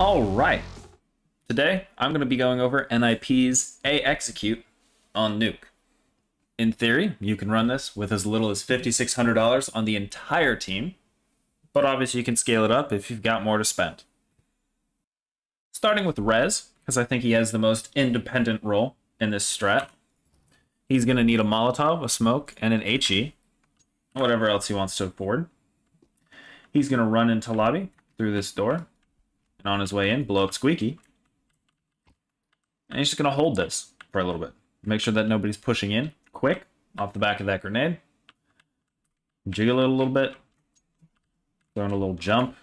All right. Today, I'm going to be going over NIP's A execute on Nuke. In theory, you can run this with as little as $5,600 on the entire team, but obviously you can scale it up if you've got more to spend. Starting with Rez, because I think he has the most independent role in this strat. He's going to need a Molotov, a Smoke, and an HE, whatever else he wants to afford. He's going to run into lobby through this door, and on his way in, blow up Squeaky. And he's just going to hold this for a little bit. Make sure that nobody's pushing in quick off the back of that grenade. Jiggle it a little bit. Throw in a little jump.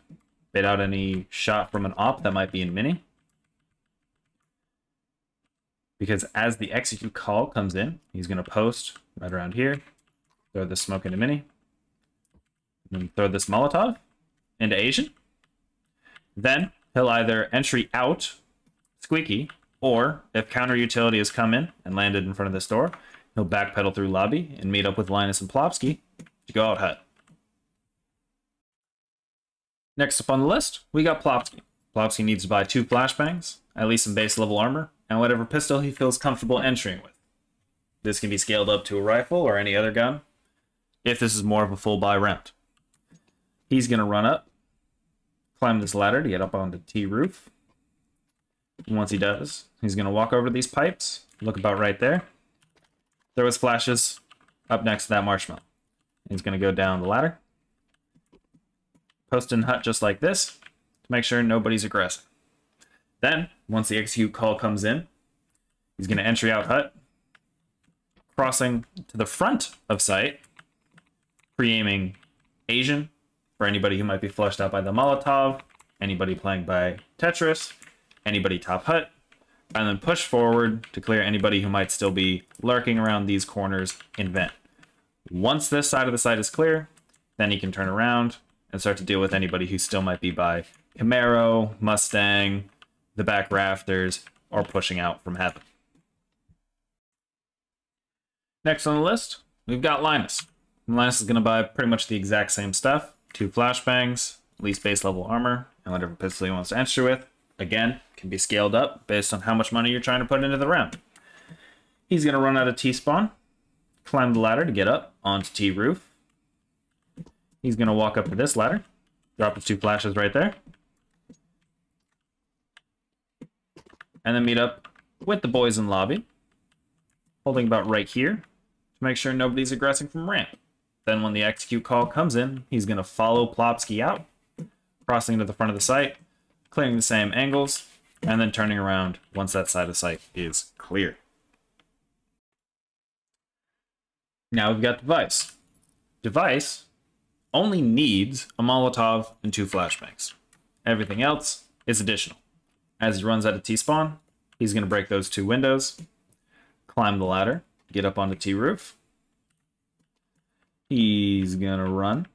Bait out any shot from an op that might be in mini. Because as the execute call comes in, he's going to post right around here. Throw this smoke into mini. And then throw this Molotov into Asian. Then he'll either entry out Squeaky, or if counter utility has come in and landed in front of this door, he'll backpedal through lobby and meet up with Linus and Plopski to go out hut. Next up on the list, we got Plopski. Plopski needs to buy two flashbangs, at least some base level armor, and whatever pistol he feels comfortable entering with. This can be scaled up to a rifle or any other gun, if this is more of a full buy round. He's going to run up, climb this ladder to get up on the T roof. And once he does, he's going to walk over these pipes, look about right there, throw his flashes up next to that marshmallow. He's going to go down the ladder, post in hut just like this, to make sure nobody's aggressive. Then, once the execute call comes in, he's going to entry out hut, crossing to the front of site, pre-aiming Asian for anybody who might be flushed out by the Molotov, anybody playing by Tetris, anybody top hut, and then push forward to clear anybody who might still be lurking around these corners in vent. Once this side of the site is clear, then he can turn around and start to deal with anybody who still might be by Camaro, Mustang, the back rafters, or pushing out from heaven. Next on the list, we've got Linus. Linus is going to buy pretty much the exact same stuff. Two flashbangs, least base level armor, and whatever pistol he wants to enter with. Again, can be scaled up based on how much money you're trying to put into the round. He's going to run out of T-spawn, climb the ladder to get up onto T-roof. He's going to walk up to this ladder, drop his two flashes right there, and then meet up with the boys in lobby, holding about right here to make sure nobody's aggressing from ramp. Then when the execute call comes in, he's going to follow Plopski out, crossing to the front of the site, clearing the same angles, and then turning around once that side of sight is clear. Now we've got Device. Device only needs a Molotov and two flashbangs. Everything else is additional. As he runs out of T-spawn, he's going to break those two windows, climb the ladder, get up on the T-roof. He's going to run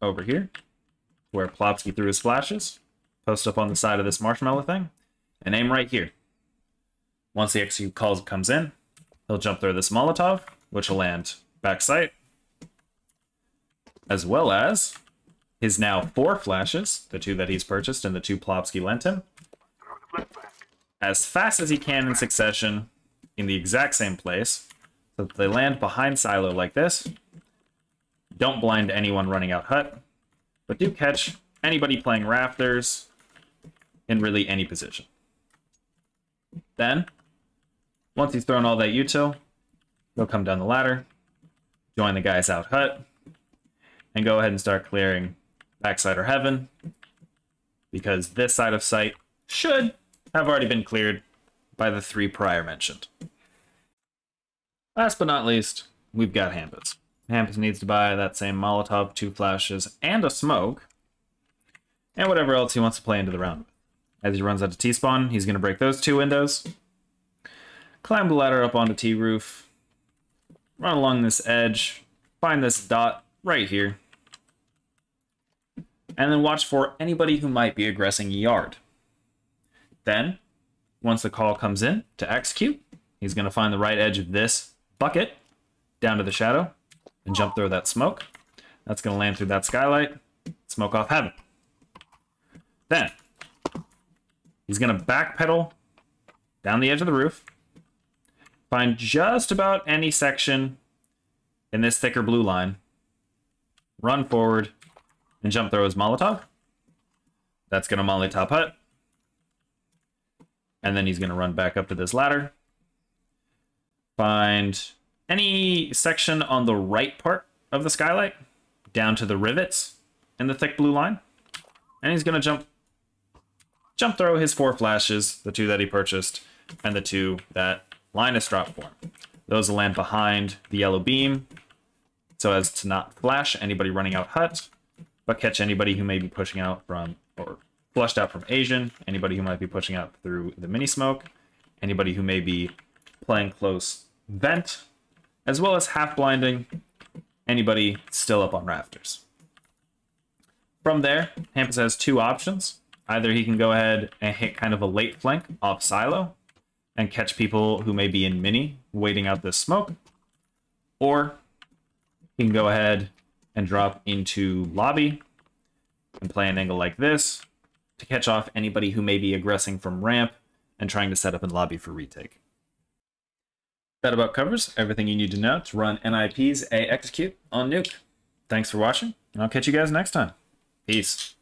over here, where Plopski threw his flashes, post up on the side of this marshmallow thing, and aim right here. Once the execute calls comes in, he'll jump through this Molotov, which will land back as well as his now four flashes, the two that he's purchased and the two Plopski lent him, as fast as he can in succession in the exact same place, so that they land behind Silo like this. Don't blind anyone running out hut, but do catch anybody playing rafters in really any position. Then, once he's thrown all that util, he'll come down the ladder, join the guys out hut, and go ahead and start clearing backside or heaven, because this side of sight should have already been cleared by the three prior mentioned. Last but not least, we've got Hampus. Hampus needs to buy that same Molotov, two flashes, and a smoke, and whatever else he wants to play into the round As he runs out of T-spawn, he's going to break those two windows, climb the ladder up onto T-roof, run along this edge, find this dot right here, and then watch for anybody who might be aggressing yard. Then, once the call comes in to execute, he's going to find the right edge of this bucket down to the shadow and jump through that smoke. That's going to land through that skylight, smoke off heaven. Then, He's going to backpedal down the edge of the roof, find just about any section in this thicker blue line, run forward, and jump throw his Molotov. That's going to Molotov hut. And then he's going to run back up to this ladder. Find any section on the right part of the skylight down to the rivets in the thick blue line. And he's going to jump jump throw his four flashes, the two that he purchased, and the two that Linus dropped for him. Those will land behind the yellow beam so as to not flash anybody running out hut, but catch anybody who may be pushing out from, or flushed out from Asian, anybody who might be pushing out through the mini smoke, anybody who may be playing close vent, as well as half blinding anybody still up on rafters. From there, Hampus has two options. Either he can go ahead and hit kind of a late flank off silo and catch people who may be in mini waiting out this smoke, or he can go ahead and drop into lobby and play an angle like this to catch off anybody who may be aggressing from ramp and trying to set up in lobby for retake. That about covers everything you need to know to run NIP's A Execute on Nuke. Thanks for watching, and I'll catch you guys next time. Peace.